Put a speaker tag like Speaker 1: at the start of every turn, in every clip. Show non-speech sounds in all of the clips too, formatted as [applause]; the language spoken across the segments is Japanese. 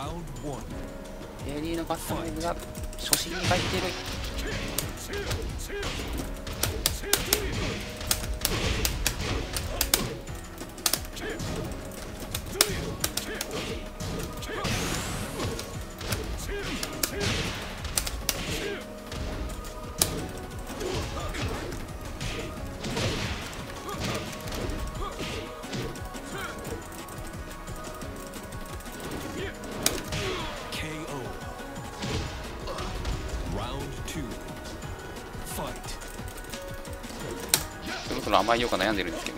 Speaker 1: エリーのガッターが初心に入っている。その甘えようか悩んでるんですけど。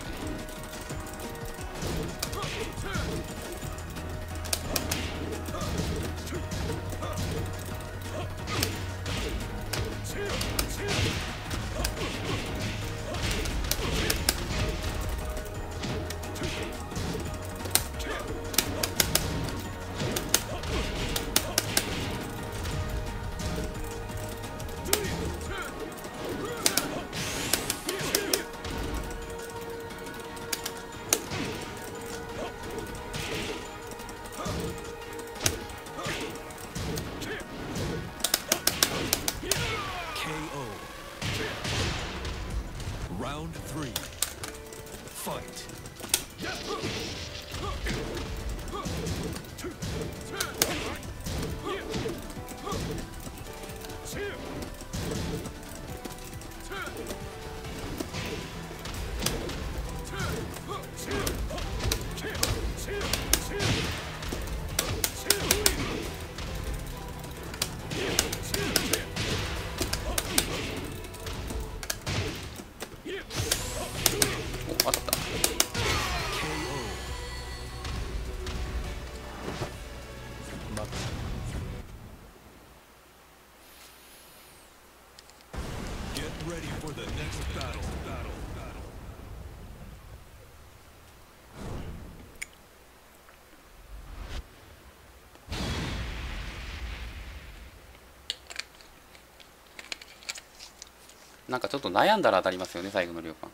Speaker 1: なんかちょっと悩んだら当たりますよね最後の量感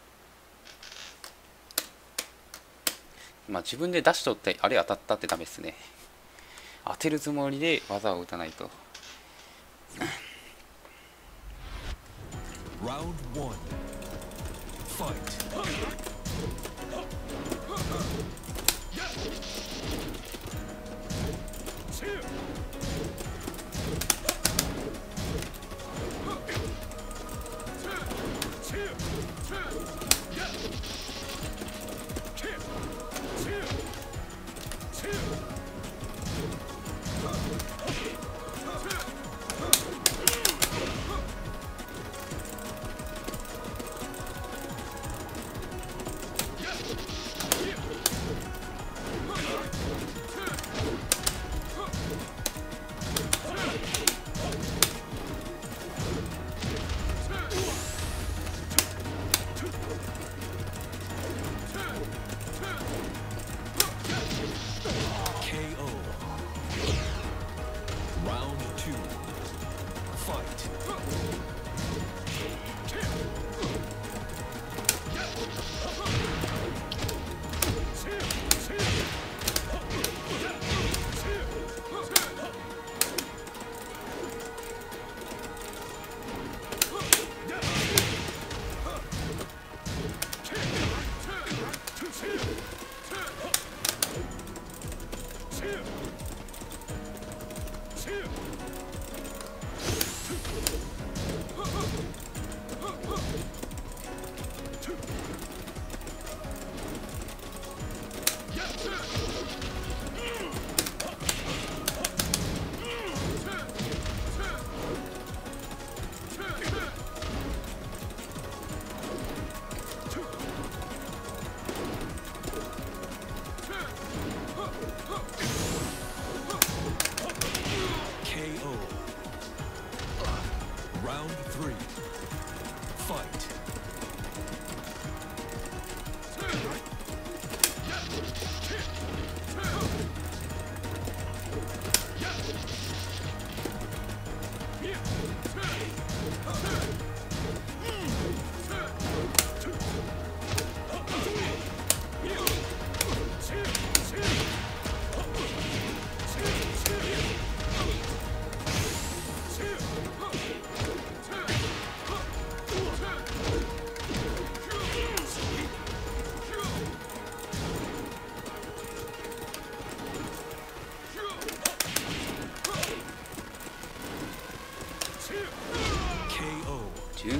Speaker 1: まあ自分で出しとってあれ当たったってダメですね当てるつもりで技を打たないと
Speaker 2: Round one. Fight.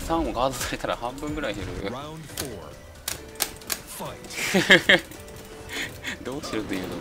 Speaker 1: 3をガードされたら半分ぐらい減る. [laughs] どうしろというのも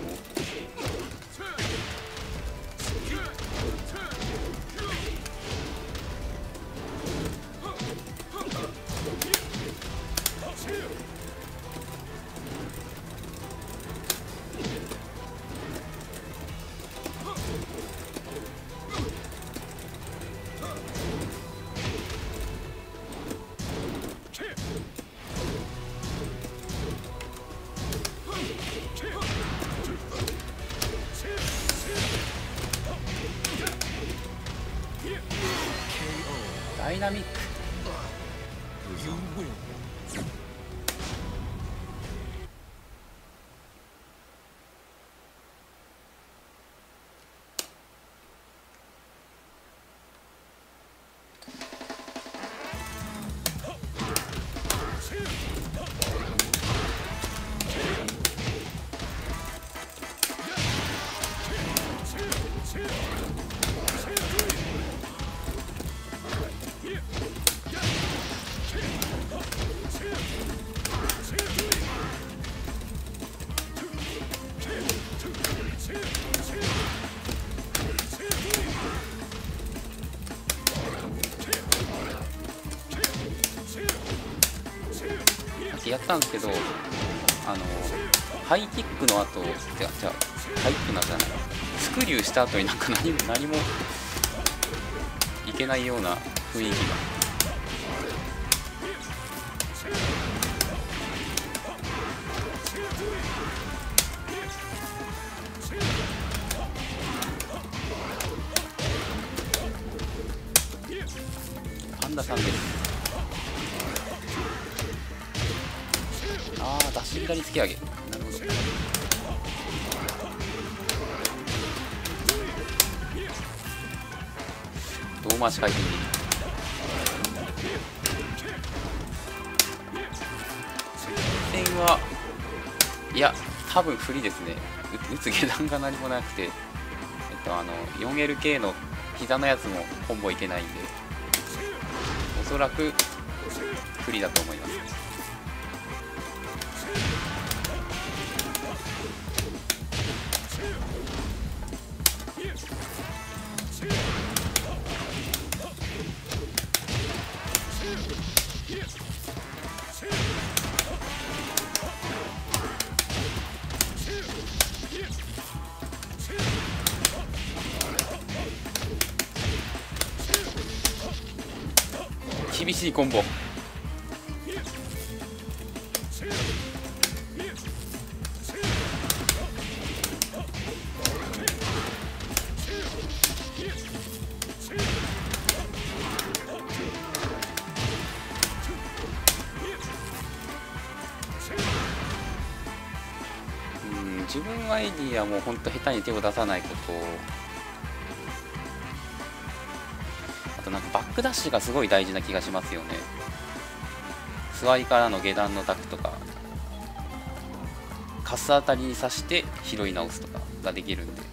Speaker 1: ってやったんですけどあのハイキックの後じゃじゃハイキックの後じゃないスクリューした後になんか何も何もいけないような雰囲気が。突き上げなるほど胴回し回転で点はいや多分不利ですね。打つ下段が何もなくてえっとあの 4LK の膝のやつもコンボいけないんでおそらく不利だと思います。いコンボ。うん自分アイディアも本当下手に手を出さないこととなんかバックダッシュがすごい大事な気がしますよね。座りからの下段のタクとかカスあたりに刺して拾い直すとかができるんで。か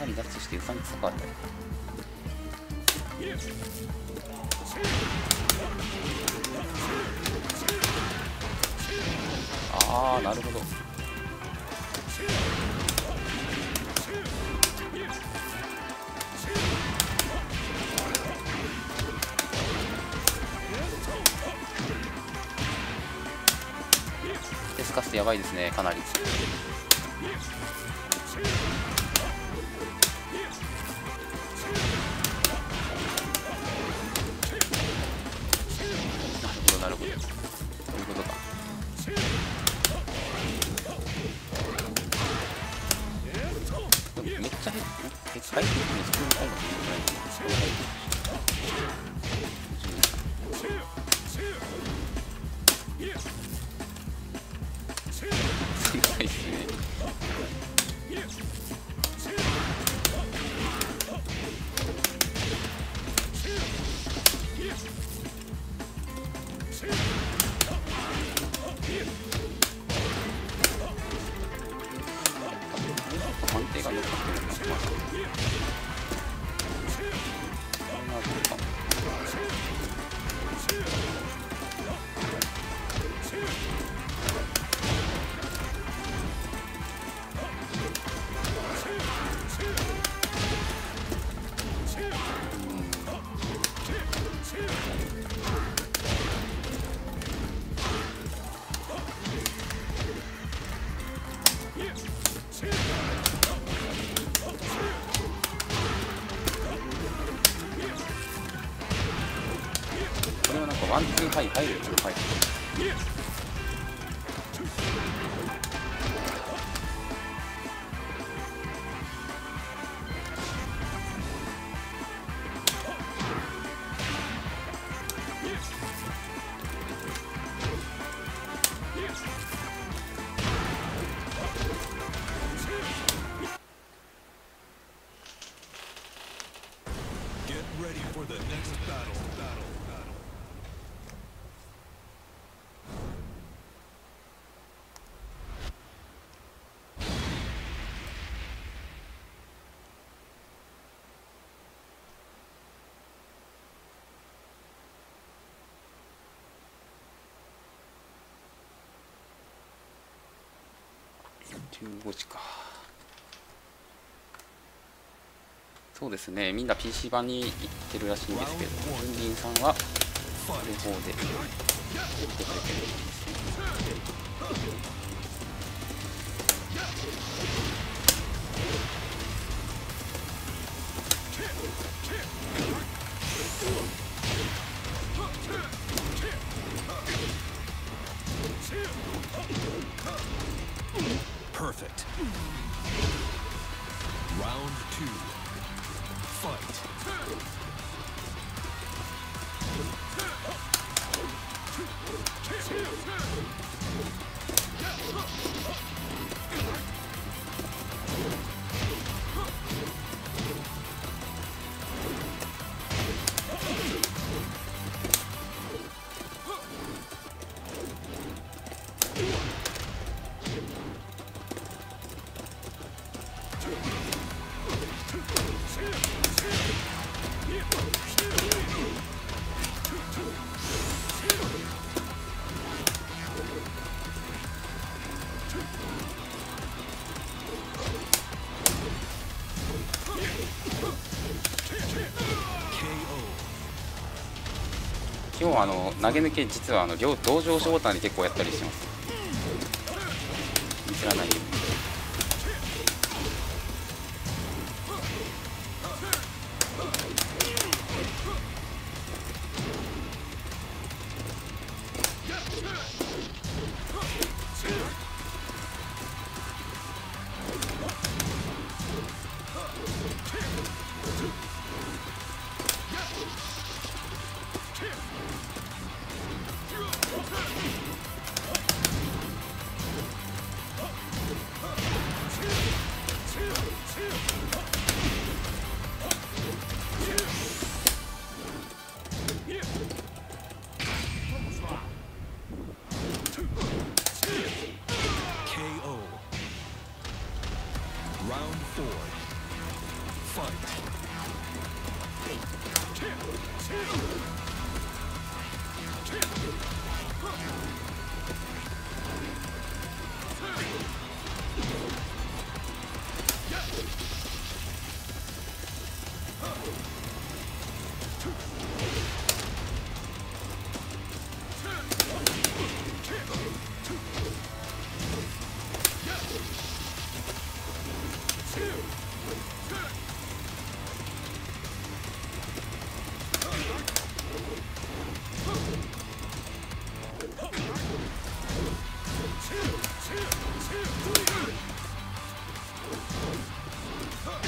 Speaker 1: なりダッシュしてうさんくさかったああなるほど。ばいですねかなり。
Speaker 2: I see.
Speaker 1: 15時か。そうですね。みんな PC 版に行ってるらしいんですけど文林さんは両方でやってくれてるんですね「今日はあの投げ抜け実はあの両同情ボタンで結構やったりします。見せらないように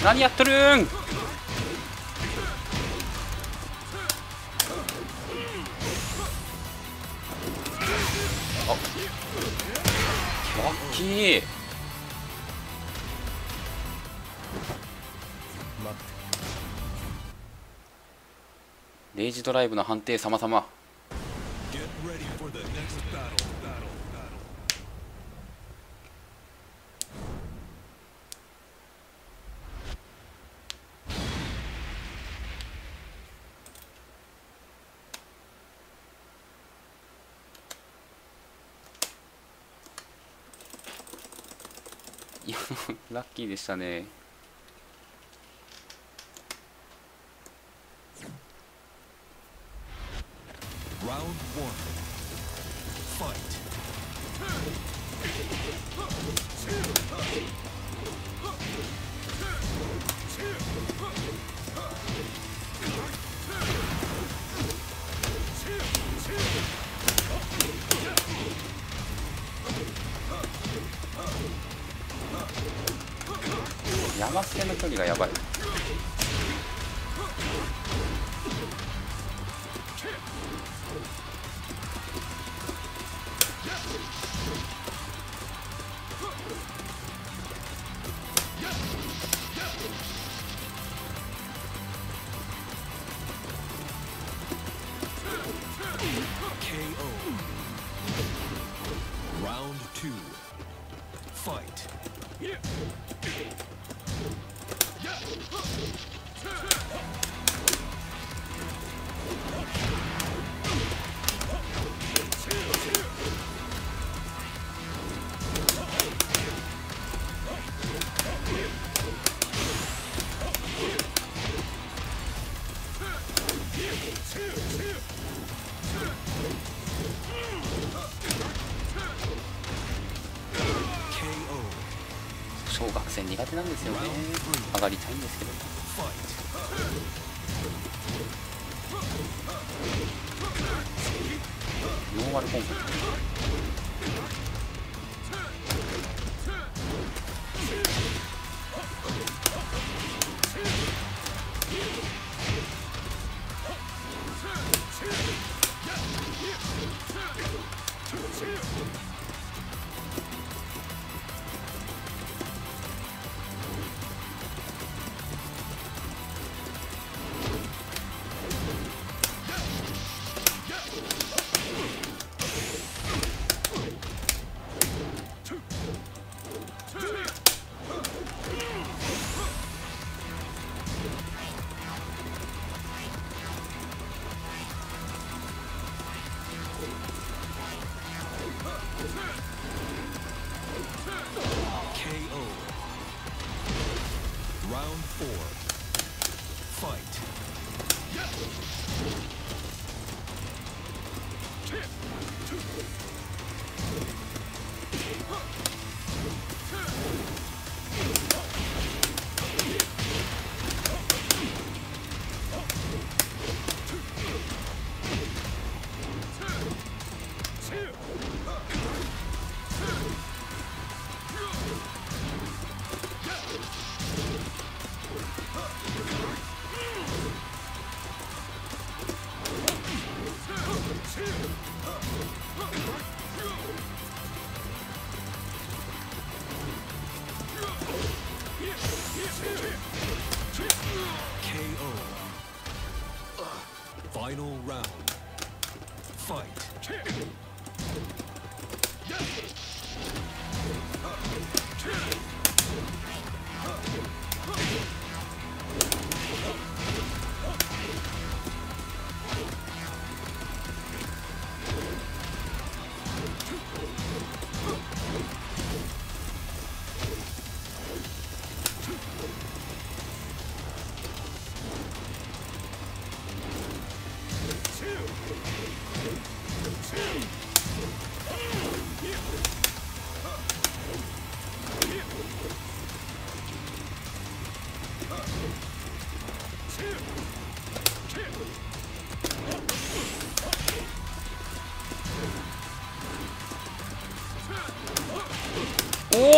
Speaker 1: 何やっとるん。あラッキー。レイジドライブの判定様々。ラッキーでしたね。山捨ての距離がやばい。戦苦手なんですよね。上がりたいんですけど。ノーマルコンボ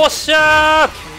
Speaker 1: おっしゃー